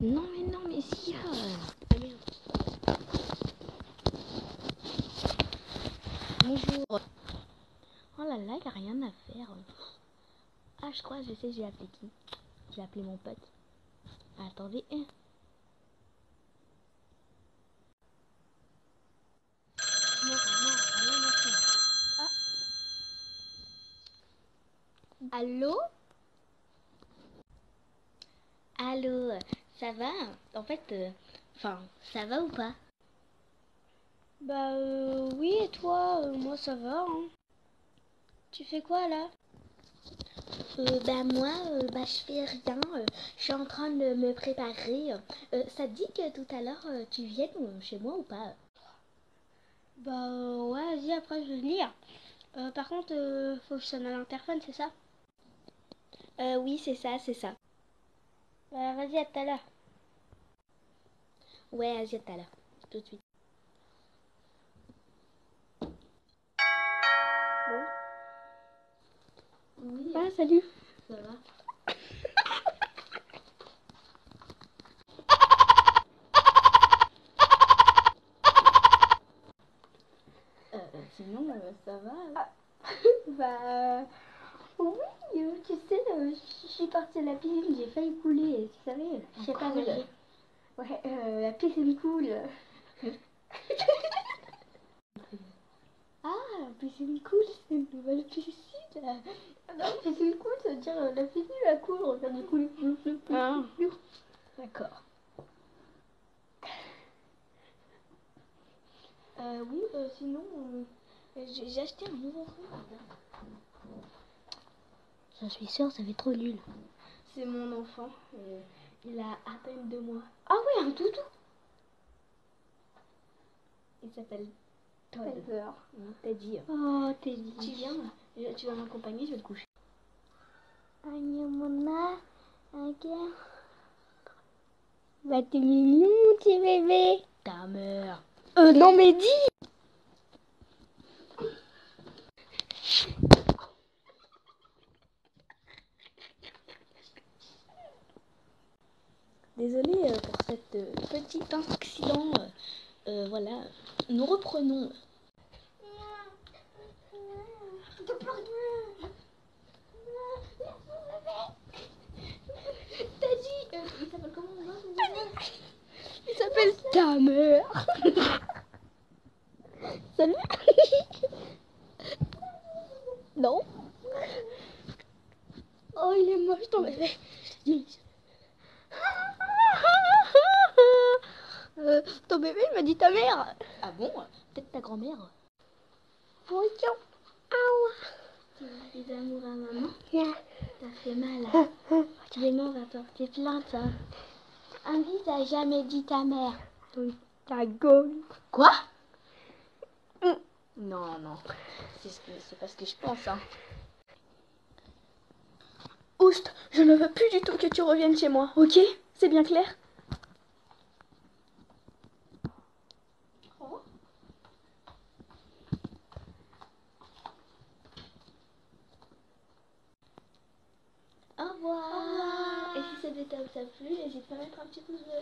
Non, mais non, mais si. ah. Ah. Bonjour. Oh là là, y a rien à faire. Ah, je crois, je sais, j'ai appelé qui? J'ai appelé mon pote. Attendez. Ah. Allô? Allô, ça va En fait, euh, enfin, ça va ou pas Bah euh, oui et toi Euh, Moi ça va. Hein. Tu fais quoi là Euh, bah moi, bah je fais rien. je suis en train de me préparer. Euh, ça te dit que tout à l'heure tu viennes chez moi ou pas Bah ouais, vas-y après je vais. Euh, par contre, faut que je sonne à l'interphone, c'est ça euh, Oui, c'est ça, c'est ça. Bah vas-y à tout à l'heure. Ouais, vas-y, à tout à l'heure. Tout de suite. Oui, Ah salut. ça va? Euh, euh, sinon, euh, ça va. Bah euh, oui, euh, tu sais, euh, je suis partie à la piscine, j'ai failli couler, tu savais Je sais pas nager. Ouais, euh, la piscine cool. ah, la piscine cool, c'est une nouvelle piscine. La piscine cool, ça veut dire euh, la piscine la cool, regarde du couler. Ah. D'accord. Euh, oui, euh, sinon, J'ai acheté un nouveau fond. Je suis sûre, ça être trop nul. c'est mon enfant. Euh, il a à peine deux mois. Ah ouais, un toutou. Il s'appelle Todd. dit. Oh, t'es dit. Tu viens là Tu vas m'accompagner, je vais te coucher. Agnamona, ok. Bah t'es mignon, mon petit bébé. Ta mère. Euh, non mais dis Désolée euh, pour cet euh, petit accident. euh, voilà, nous reprenons. T'as dit, euh, il s'appelle comment Il s'appelle ta mère. Salut Non Oh, il est moche ton bébé. Euh, ton bébé, il m'a dit ta mère. Ah bon? Peut-être ta grand-mère Bonjour. Tu fais des amours à maman? Ah T'as fait mal hein? Maman va porter plainte hein. Andy t'a jamais dit ta mère Ta gueule. Quoi? Non, non. C'est ce que- c'est pas ce que je pense, hein. Oust, je ne veux plus du tout que tu reviennes chez moi, ok? C'est bien clair? Si cette étape t'a plu, n'hésite pas à mettre un petit pouce bleu.